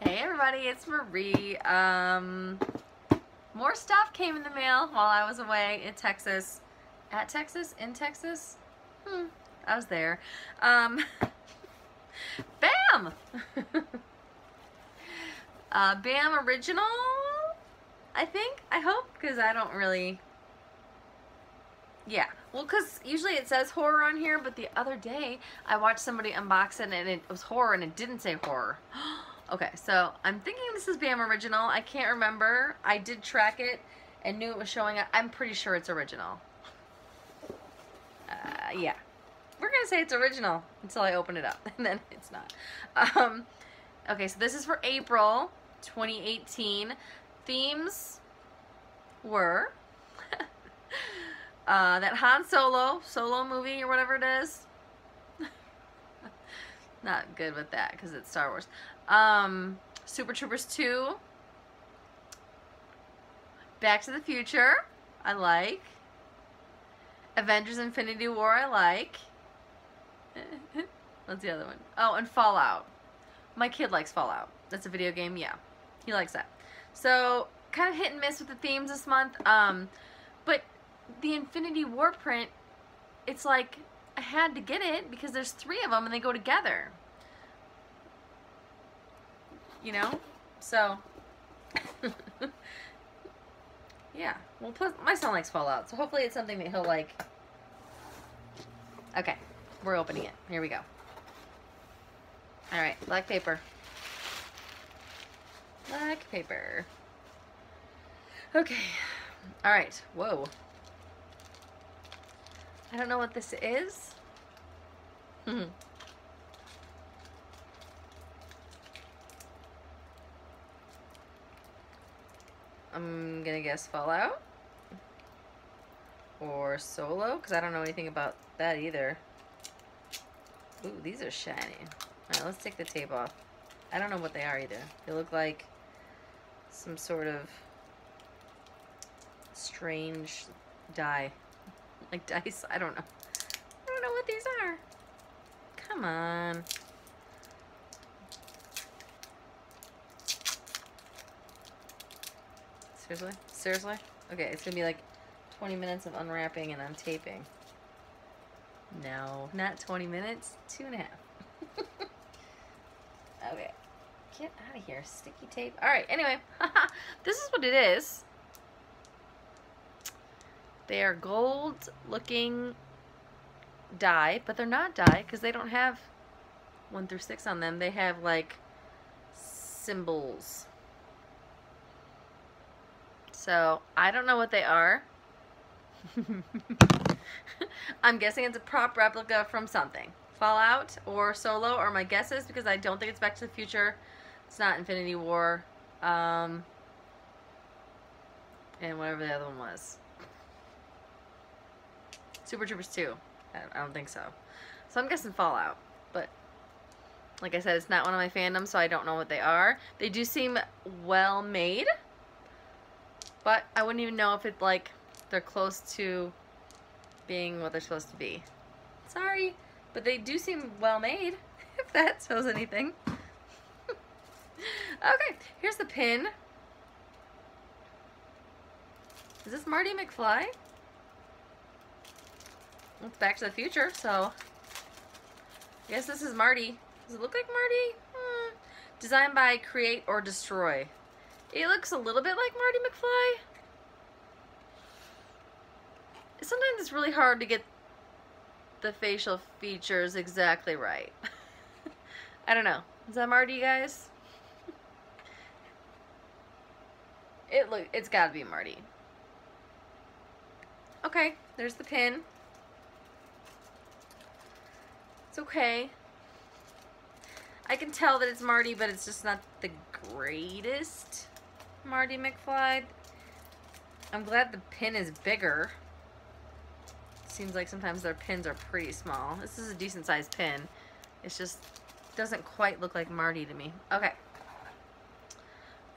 Hey everybody, it's Marie. Um, more stuff came in the mail while I was away in Texas. At Texas? In Texas? Hmm, I was there. Um, BAM! uh, BAM original, I think, I hope, because I don't really... Yeah, well, because usually it says horror on here, but the other day I watched somebody unbox it and it was horror and it didn't say horror. Okay, so I'm thinking this is BAM original. I can't remember. I did track it and knew it was showing up. I'm pretty sure it's original. Uh, yeah. We're going to say it's original until I open it up, and then it's not. Um, okay, so this is for April 2018. Themes were uh, that Han Solo, Solo movie or whatever it is. Not good with that because it's Star Wars. Um, Super Troopers 2. Back to the Future. I like. Avengers Infinity War. I like. What's the other one? Oh, and Fallout. My kid likes Fallout. That's a video game. Yeah, he likes that. So kind of hit and miss with the themes this month. Um, but the Infinity War print, it's like I had to get it because there's three of them and they go together you know? So, yeah. Well, plus, my son likes Fallout, so hopefully it's something that he'll like. Okay, we're opening it. Here we go. All right, black paper. Black paper. Okay. All right. Whoa. I don't know what this is. Hmm. I'm gonna guess Fallout or Solo because I don't know anything about that either. Ooh, these are shiny. Alright, let's take the tape off. I don't know what they are either. They look like some sort of strange dye. Like dice? I don't know. I don't know what these are. Come on. Seriously? Seriously? Okay, it's gonna be like 20 minutes of unwrapping and untaping. No, not 20 minutes. Two and a half. okay. Get out of here. Sticky tape. Alright, anyway. this is what it is. They are gold looking die, but they're not die because they don't have one through six on them. They have like symbols. So I don't know what they are. I'm guessing it's a prop replica from something. Fallout or Solo are my guesses because I don't think it's Back to the Future. It's not Infinity War. Um, and whatever the other one was. Super Troopers 2. I don't think so. So I'm guessing Fallout. But like I said, it's not one of my fandoms, so I don't know what they are. They do seem well made. But I wouldn't even know if it like they're close to being what they're supposed to be. Sorry, but they do seem well made, if that shows anything. okay, here's the pin. Is this Marty McFly? It's Back to the Future, so I guess this is Marty. Does it look like Marty? Hmm. Designed by Create or Destroy. It looks a little bit like Marty McFly. Sometimes it's really hard to get the facial features exactly right. I don't know. Is that Marty, guys? It look it's gotta be Marty. Okay, there's the pin. It's okay. I can tell that it's Marty, but it's just not the greatest. Marty McFly. I'm glad the pin is bigger. Seems like sometimes their pins are pretty small. This is a decent sized pin. It's just doesn't quite look like Marty to me. Okay.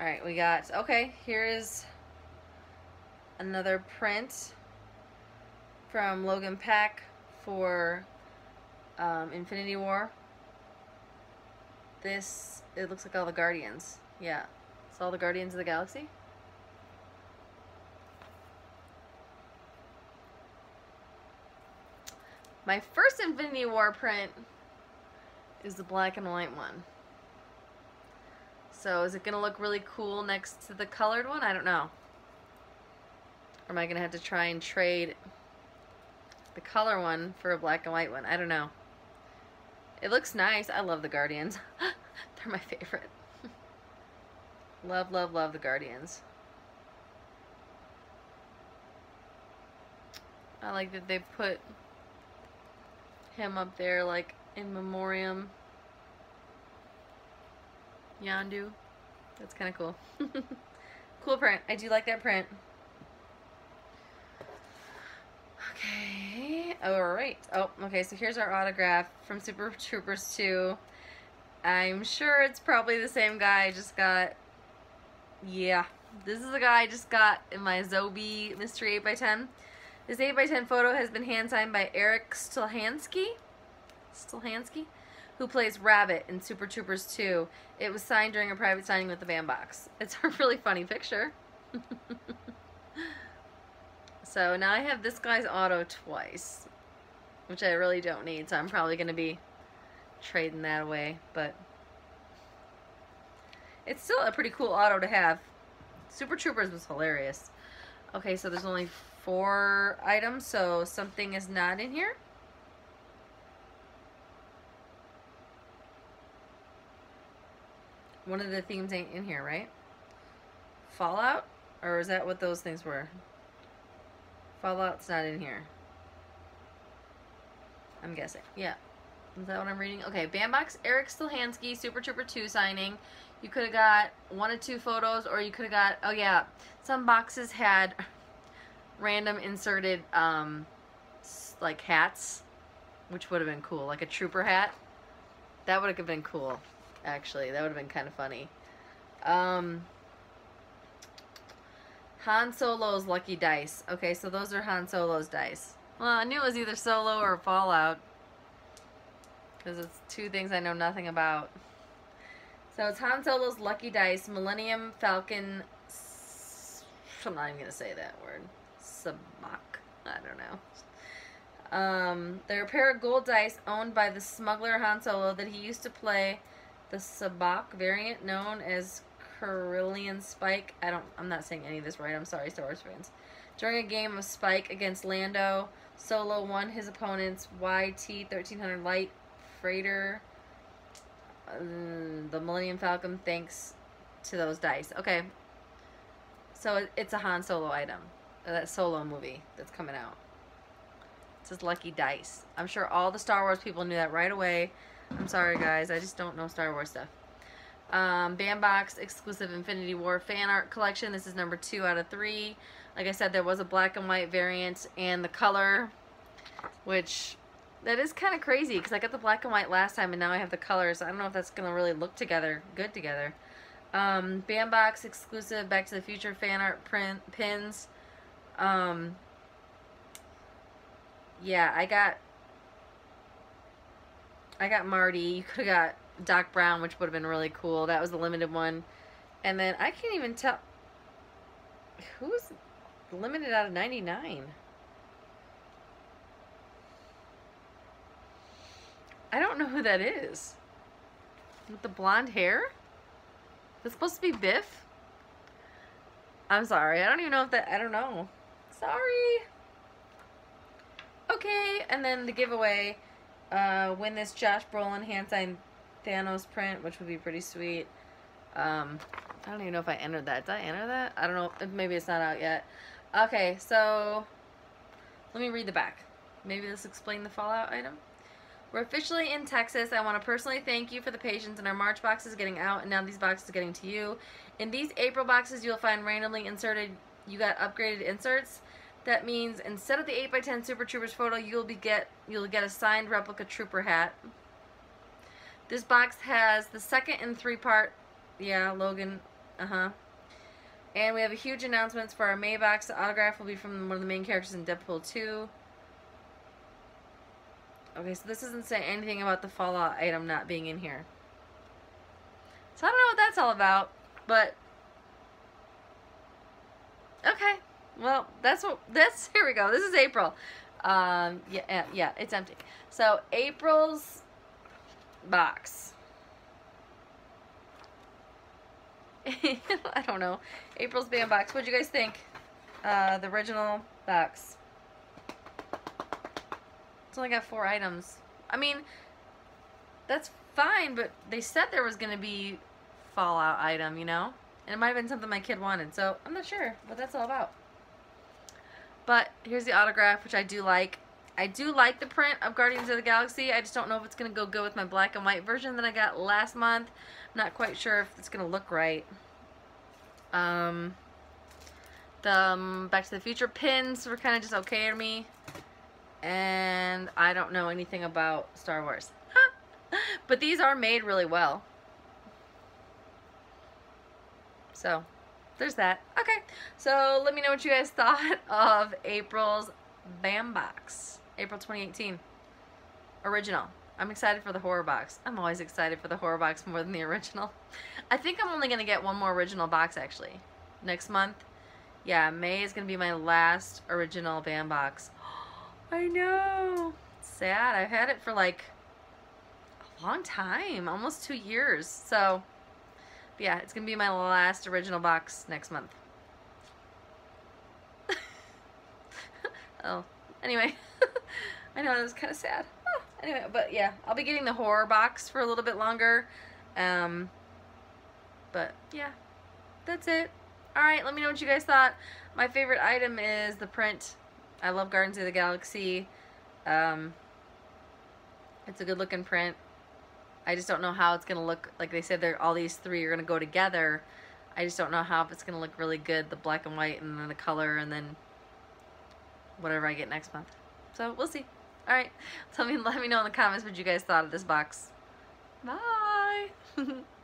Alright, we got, okay, here is another print from Logan Pack for um, Infinity War. this, it looks like all the Guardians. Yeah. It's all the Guardians of the Galaxy. My first Infinity War print is the black and white one. So is it going to look really cool next to the colored one? I don't know. Or am I going to have to try and trade the color one for a black and white one? I don't know. It looks nice. I love the Guardians. They're my favorite. love, love, love the Guardians. I like that they put him up there like in memoriam. Yondu. That's kind of cool. cool print. I do like that print. Okay. Alright. Oh, okay. So here's our autograph from Super Troopers 2. I'm sure it's probably the same guy I just got. Yeah. This is the guy I just got in my Zobie Mystery 8x10. This 8x10 photo has been hand signed by Erik Stolhanske. Stolhansky? Who plays Rabbit in Super Troopers 2. It was signed during a private signing with the BAM box. It's a really funny picture. so now I have this guy's auto twice. Which I really don't need, so I'm probably going to be trading that away. But it's still a pretty cool auto to have. Super Troopers was hilarious. Okay, so there's only four items, so something is not in here. One of the themes ain't in here, right? Fallout? Or is that what those things were? Fallout's not in here. I'm guessing. Yeah. Is that what I'm reading? Okay, Bandbox Erik Stolhanske, Super Trooper 2 signing. You could have got one or two photos, or you could have got, oh yeah, some boxes had random inserted um, like hats, which would have been cool, like a trooper hat. That would have been cool, actually. That would have been kind of funny. Um, Han Solo's Lucky Dice. Okay, so those are Han Solo's dice. Well, I knew it was either Solo or Fallout. Because it's two things I know nothing about. So it's Han Solo's Lucky Dice, Millennium Falcon... I'm not even going to say that word. Sabacc. I don't know. Um, they're a pair of gold dice owned by the smuggler Han Solo that he used to play the Sabacc variant known as Corellian Spike. I don't, I'm not saying any of this right. I'm sorry, Star Wars fans. During a game of Spike against Lando, Solo won his opponent's YT-1300 light freighter, uh, the Millennium Falcon, thanks to those dice. Okay, so it's a Han Solo item that solo movie that's coming out. It says Lucky Dice. I'm sure all the Star Wars people knew that right away. I'm sorry, guys. I just don't know Star Wars stuff. Um, BAM box exclusive Infinity War fan art collection. This is number two out of three. Like I said, there was a black and white variant and the color, which that is kind of crazy because I got the black and white last time and now I have the colors. I don't know if that's going to really look together, good together. Um, BAM box exclusive Back to the Future fan art print pins. Um, yeah, I got I got Marty. You could have got Doc Brown, which would have been really cool. That was the limited one. And then I can't even tell who's limited out of 99. I don't know who that is. With the blonde hair? That's supposed to be Biff? I'm sorry. I don't even know if that... I don't know. Sorry. Okay, and then the giveaway. Uh, win this Josh Brolin hand-signed Thanos print, which would be pretty sweet. Um, I don't even know if I entered that. Did I enter that? I don't know. Maybe it's not out yet. Okay, so let me read the back. Maybe this explain the Fallout item. We're officially in Texas. I want to personally thank you for the patience in our March boxes getting out and now these boxes getting to you. In these April boxes, you'll find randomly inserted, you got upgraded inserts. That means instead of the 8x10 Super Troopers photo, you'll be get you'll get a signed replica trooper hat. This box has the second and three part, yeah, Logan, uh-huh. And we have a huge announcements for our May box. The autograph will be from one of the main characters in Deadpool 2. Okay, so this doesn't say anything about the Fallout item not being in here. So I don't know what that's all about, but okay. Well, that's what that's here we go. This is April. Um, yeah, yeah, it's empty. So April's box. I don't know. April's BAM box. What'd you guys think? Uh, the original box. It's only got four items. I mean, that's fine, but they said there was going to be Fallout item, you know? And it might have been something my kid wanted, so I'm not sure what that's all about. But here's the autograph, which I do like. I do like the print of Guardians of the Galaxy. I just don't know if it's going to go good with my black and white version that I got last month. I'm not quite sure if it's going to look right. Um, the um, Back to the Future pins were kind of just okay to me. And I don't know anything about Star Wars. but these are made really well. So, there's that. Okay, so let me know what you guys thought of April's BAM box. April 2018. Original. I'm excited for the horror box. I'm always excited for the horror box more than the original. I think I'm only going to get one more original box, actually. Next month. Yeah, May is going to be my last original BAM box. I know. Sad. I've had it for like a long time. Almost two years. So... Yeah, it's going to be my last original box next month. oh, anyway. I know, it was kind of sad. Anyway, but yeah, I'll be getting the horror box for a little bit longer. Um, but yeah, that's it. Alright, let me know what you guys thought. My favorite item is the print. I love Guardians of the Galaxy. Um, it's a good looking print. I just don't know how it's going to look. Like they said, they're all these three are going to go together. I just don't know how if it's going to look really good, the black and white and then the color and then whatever I get next month. So we'll see. All right. Tell me, let me know in the comments what you guys thought of this box. Bye.